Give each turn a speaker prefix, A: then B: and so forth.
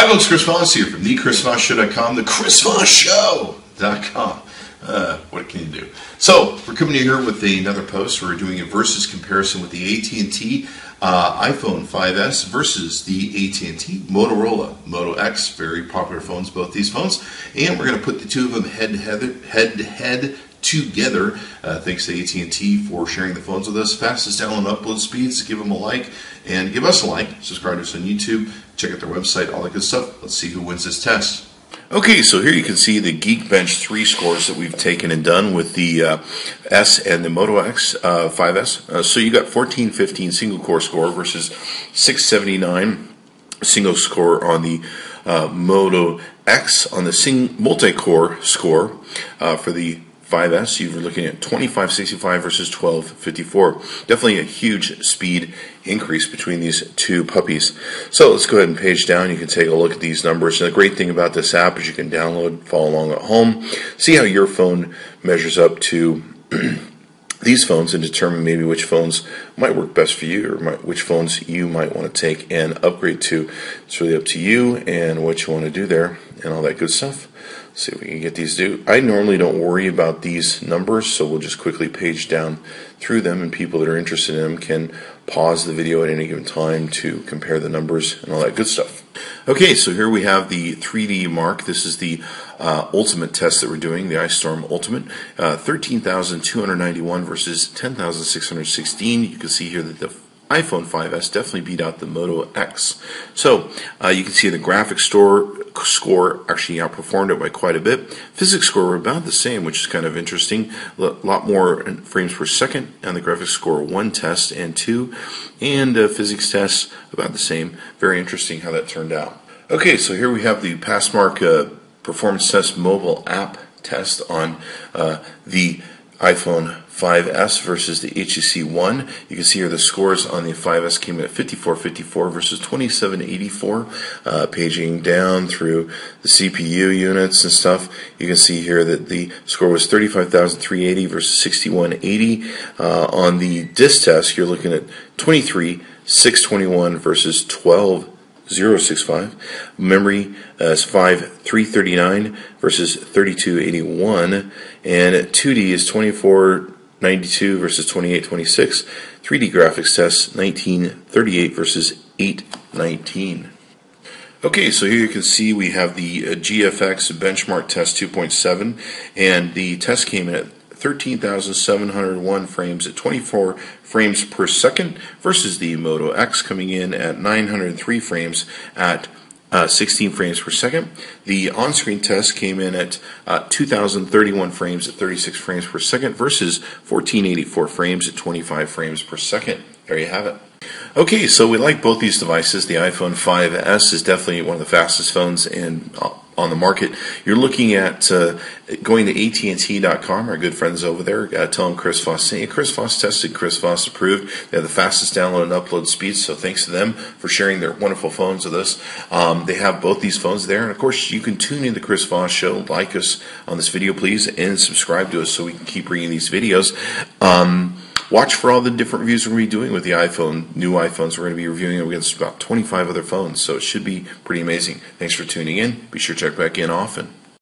A: Hi, folks. Chris Voss here from thechrisvossshow.com, thechrisvossshow.com. Uh, what can you do? So we're coming in here with another post. We're doing a versus comparison with the AT&T uh, iPhone 5s versus the AT&T Motorola Moto X. Very popular phones, both these phones, and we're going to put the two of them head to head, head to head together. Uh, thanks to AT&T for sharing the phones with us. Fastest download and upload speeds. Give them a like and give us a like. Subscribe to us on YouTube. Check out their website. All that good stuff. Let's see who wins this test. Okay, so here you can see the Geekbench 3 scores that we've taken and done with the uh, S and the Moto X uh, 5S. Uh, so you got 1415 single core score versus 679 single score on the uh, Moto X on the sing- multi-core score uh, for the 5S, you are looking at 2565 versus 1254. Definitely a huge speed increase between these two puppies. So let's go ahead and page down. You can take a look at these numbers. And the great thing about this app is you can download, follow along at home, see how your phone measures up to these phones and determine maybe which phones might work best for you or might, which phones you might want to take and upgrade to. It's really up to you and what you want to do there and all that good stuff. See if we can get these do. I normally don't worry about these numbers, so we'll just quickly page down through them, and people that are interested in them can pause the video at any given time to compare the numbers and all that good stuff. Okay, so here we have the 3D mark. This is the uh, ultimate test that we're doing, the Ice Storm Ultimate. Uh, 13,291 versus 10,616. You can see here that the iPhone 5s definitely beat out the Moto X. So uh, you can see the graphics store score actually outperformed it by quite a bit. Physics score were about the same, which is kind of interesting. A lot more frames per second on the graphics score one test and two, and uh, physics tests about the same. Very interesting how that turned out. Okay, so here we have the Passmark uh, performance test mobile app test on uh, the iPhone 5S versus the HTC One. You can see here the scores on the 5S came in at 5454 versus 2784. Uh, paging down through the CPU units and stuff, you can see here that the score was 35,380 versus 6180. Uh, on the disk test, you're looking at 23,621 versus 12. 065. Memory uh, is 5339 versus 3281. And 2D is 2492 versus 2826. 3D graphics test 1938 versus 819. Okay, so here you can see we have the uh, GFX benchmark test 2.7, and the test came in at 13,701 frames at 24 frames per second versus the Moto X coming in at 903 frames at uh, 16 frames per second. The on screen test came in at uh, 2,031 frames at 36 frames per second versus 1,484 frames at 25 frames per second. There you have it. Okay, so we like both these devices. The iPhone 5S is definitely one of the fastest phones in uh, on the market. You're looking at uh, going to AT&T.com. Our good friends over there. Uh, tell them Chris Voss sent you. Chris Voss tested. Chris Voss approved. They have the fastest download and upload speeds. So thanks to them for sharing their wonderful phones with us. Um, they have both these phones there, and of course you can tune in the Chris Voss Show. Like us on this video, please, and subscribe to us so we can keep bringing these videos. Um, watch for all the different reviews we're going to be doing with the iPhone, new iPhones. We're going to be reviewing against about 25 other phones, so it should be pretty amazing. Thanks for tuning in. Be sure to check back in often.